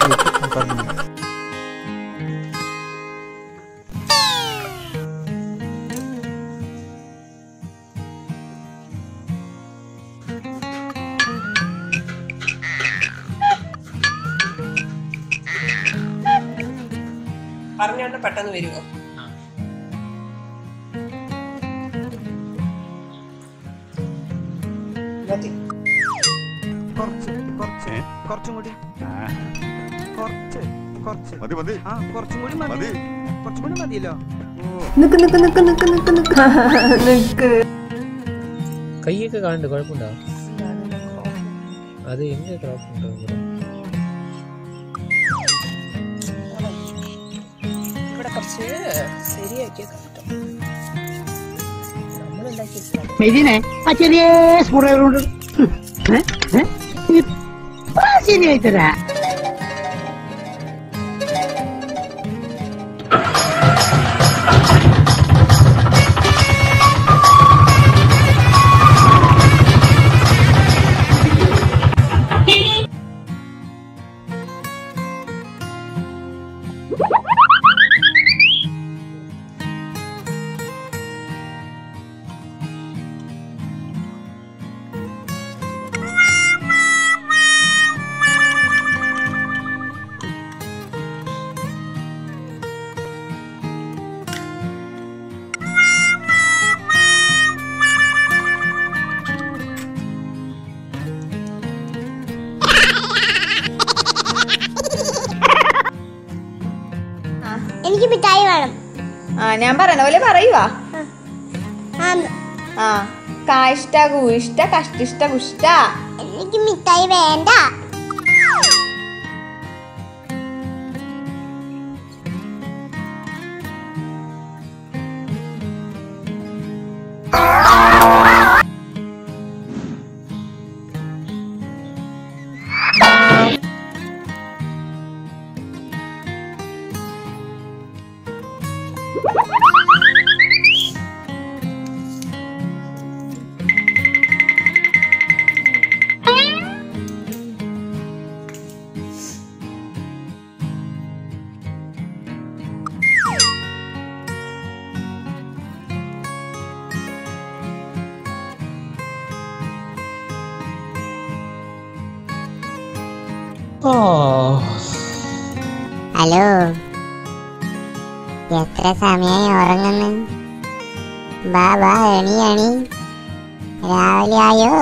പറഞ്ഞു പറഞ്ഞോണ്ട് പെട്ടെന്ന് വരുമോ കുറച്ചും കൂടി കുറച്ച് കുറച്ച്. മതി മതി. ആ കുറച്ചും കൂടി മതി. കുറച്ചും കൂടി മതിയല്ലോ. നിക്ക് നിക്ക് നിക്ക് നിക്ക് നിക്ക് നിക്ക്. നിക്ക്. കൈയൊക്കെ കാണണ്ട് കുഴപ്പമുണ്ടോ? അത് എങ്ങനെ ക്രോപ്പ് ഉണ്ടോ ഇവിടെ? കുറച്ച് ശരിയാക്കിയ കേട്ടോ മെതിനെ ആ ചെറിയ സ്ഫുടകളുണ്ട് ശരിയായി തരാ. Woo! എനിക്ക് മിഠായി വേണം. ആ ഞാൻ പറയണ പോലെ പറയുവാ. ആ. കാഷ്ട കൂഷ്ട കഷ്ടിഷ്ട കുഷ്ട എനിക്ക് മിഠായി വേണ്ട. ആ ഹലോ എത്ര സമയമായി ഉറങ്ങുന്നു? ബാബാ എണി എണി. രാവിലെ ആയോ